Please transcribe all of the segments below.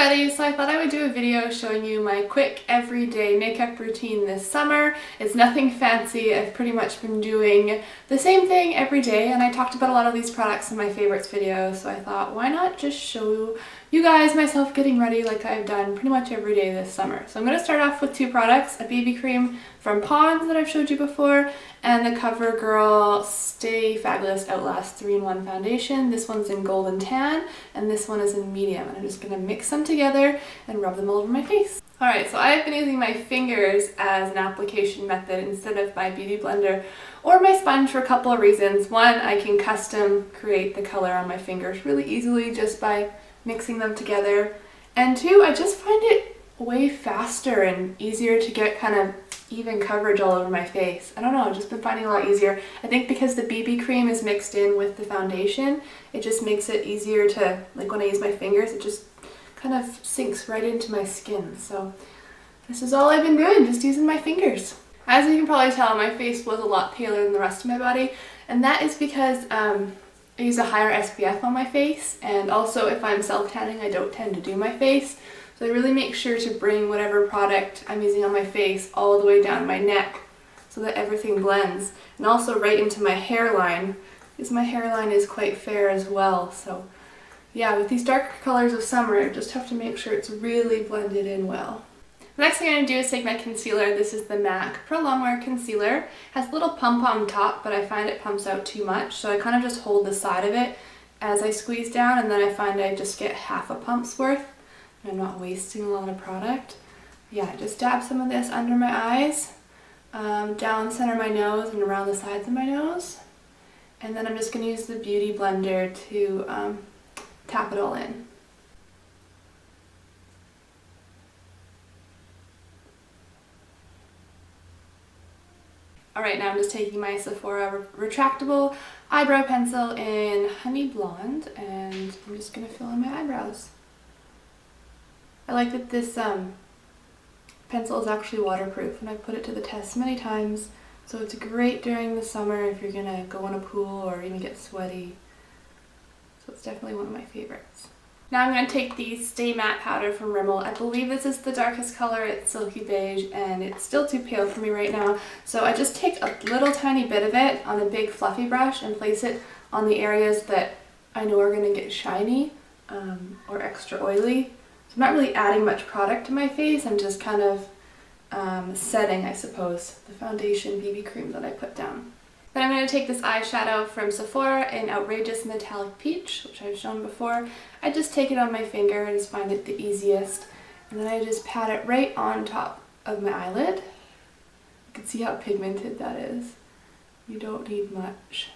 everybody, so I thought I would do a video showing you my quick everyday makeup routine this summer. It's nothing fancy, I've pretty much been doing the same thing every day and I talked about a lot of these products in my favorites video so I thought why not just show you guys myself getting ready like I've done pretty much every day this summer. So I'm going to start off with two products, a BB cream from Pond's that I've showed you before and the CoverGirl Stay Fabulous Outlast 3-in-1 foundation. This one's in golden tan and this one is in medium and I'm just going to mix them together and rub them all over my face. Alright, so I've been using my fingers as an application method instead of my beauty blender or my sponge for a couple of reasons. One, I can custom create the color on my fingers really easily just by mixing them together. And two, I just find it way faster and easier to get kind of even coverage all over my face. I don't know, I've just been finding a lot easier. I think because the BB cream is mixed in with the foundation, it just makes it easier to, like when I use my fingers, it just kind of sinks right into my skin. So this is all I've been doing, just using my fingers. As you can probably tell, my face was a lot paler than the rest of my body, and that is because um, I use a higher SPF on my face and also if I'm self-tanning I don't tend to do my face so I really make sure to bring whatever product I'm using on my face all the way down my neck so that everything blends and also right into my hairline because my hairline is quite fair as well so yeah with these darker colors of summer I just have to make sure it's really blended in well. The next thing I'm going to do is take my concealer. This is the MAC Pro Longwear Concealer. It has a little pump on top, but I find it pumps out too much, so I kind of just hold the side of it as I squeeze down, and then I find I just get half a pump's worth, I'm not wasting a lot of product. Yeah, just dab some of this under my eyes, um, down center my nose and around the sides of my nose. And then I'm just going to use the Beauty Blender to um, tap it all in. Alright, now I'm just taking my Sephora retractable eyebrow pencil in Honey Blonde and I'm just going to fill in my eyebrows. I like that this um, pencil is actually waterproof and I've put it to the test many times so it's great during the summer if you're going to go in a pool or even get sweaty. It's definitely one of my favorites. Now I'm going to take the Stay Matte powder from Rimmel. I believe this is the darkest color. It's silky beige and it's still too pale for me right now. So I just take a little tiny bit of it on a big fluffy brush and place it on the areas that I know are going to get shiny um, or extra oily. So I'm not really adding much product to my face. I'm just kind of um, setting, I suppose, the foundation BB cream that I put down. Then I'm going to take this eyeshadow from Sephora in Outrageous Metallic Peach, which I've shown before. I just take it on my finger, I just find it the easiest. And then I just pat it right on top of my eyelid. You can see how pigmented that is. You don't need much.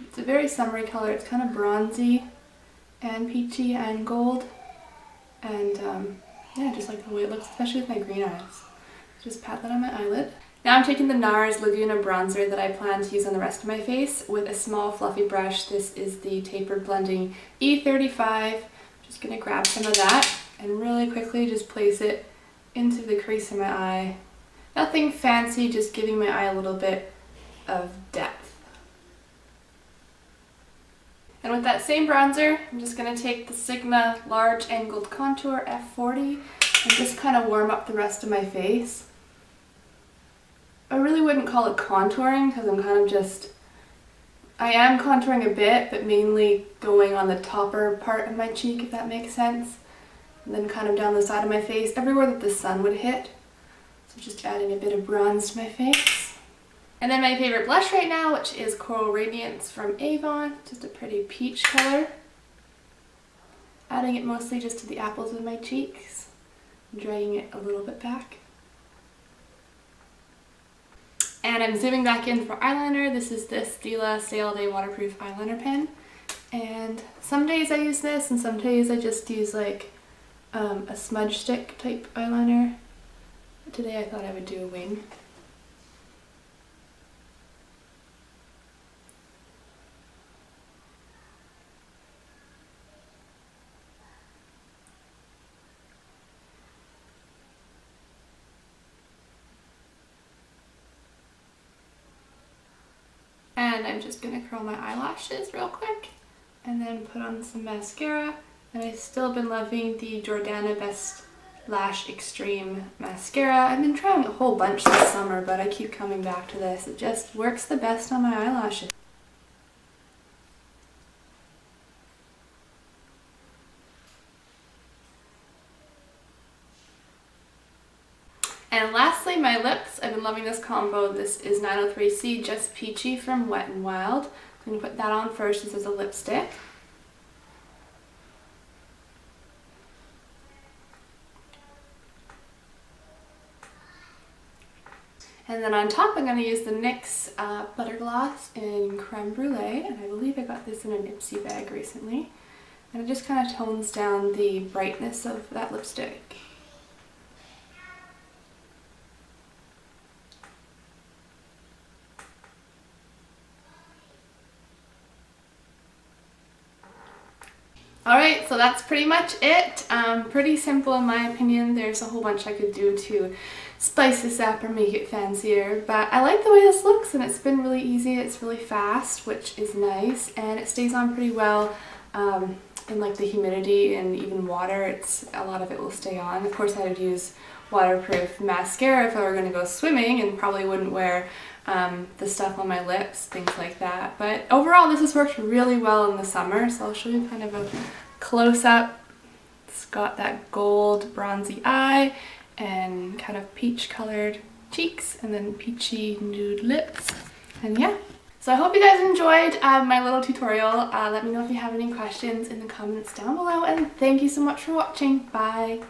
It's a very summery color. It's kind of bronzy and peachy and gold. And um, yeah, I just like the way it looks, especially with my green eyes. Just pat that on my eyelid. Now I'm taking the NARS Laguna bronzer that I plan to use on the rest of my face with a small fluffy brush. This is the Tapered Blending E35. I'm Just going to grab some of that and really quickly just place it into the crease of my eye. Nothing fancy, just giving my eye a little bit of depth. And with that same bronzer, I'm just going to take the Sigma Large Angled Contour F40 and just kind of warm up the rest of my face. I really wouldn't call it contouring because I'm kind of just, I am contouring a bit, but mainly going on the topper part of my cheek, if that makes sense. And then kind of down the side of my face, everywhere that the sun would hit. So just adding a bit of bronze to my face. And then my favorite blush right now, which is Coral Radiance from Avon. Just a pretty peach color. Adding it mostly just to the apples of my cheeks. Dragging it a little bit back. And I'm zooming back in for eyeliner. This is the Stila Stay All Day Waterproof Eyeliner Pen. And some days I use this and some days I just use like um, a smudge stick type eyeliner. Today I thought I would do a wing. And I'm just going to curl my eyelashes real quick and then put on some mascara And I've still been loving the Jordana Best Lash Extreme Mascara. I've been trying a whole bunch this summer, but I keep coming back to this. It just works the best on my eyelashes. And lastly, my lips. I've been loving this combo. This is 903C Just Peachy from Wet n Wild. I'm going to put that on first. This is a lipstick. And then on top I'm going to use the NYX uh, Butter Gloss in Creme Brulee, and I believe I got this in an Ipsy bag recently. And it just kind of tones down the brightness of that lipstick. Alright, so that's pretty much it. Um, pretty simple in my opinion. There's a whole bunch I could do to spice this up or make it fancier, but I like the way this looks and it's been really easy. It's really fast, which is nice, and it stays on pretty well um, in like the humidity and even water. It's A lot of it will stay on. Of course, I would use waterproof mascara if I were going to go swimming and probably wouldn't wear um, the stuff on my lips, things like that. But overall, this has worked really well in the summer, so I'll show you kind of a close-up. It's got that gold bronzy eye and kind of peach colored cheeks and then peachy nude lips. And yeah, so I hope you guys enjoyed uh, my little tutorial. Uh, let me know if you have any questions in the comments down below and thank you so much for watching. Bye!